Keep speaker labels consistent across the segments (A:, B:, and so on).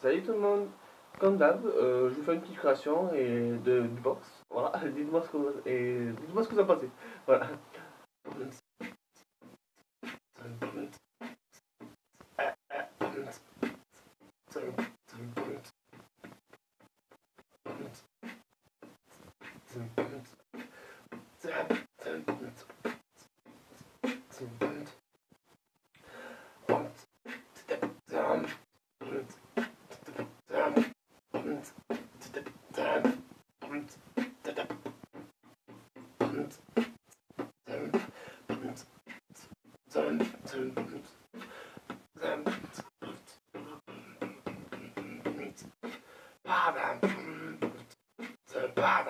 A: Salut tout le monde Comme d'hab, euh, je vous fais une petite création et de beatbox. Voilà, dites-moi ce que vous, et dites-moi ce que vous en pensez. Voilà. Bada.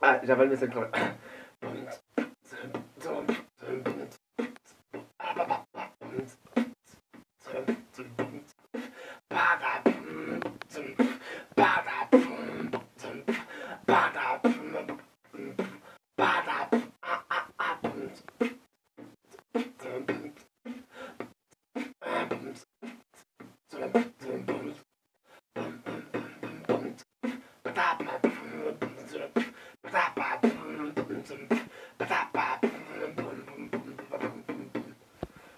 A: Ah, j'avais le message. Quand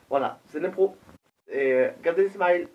A: Voilà, c'est l'impro. Et euh, gardez les smiles.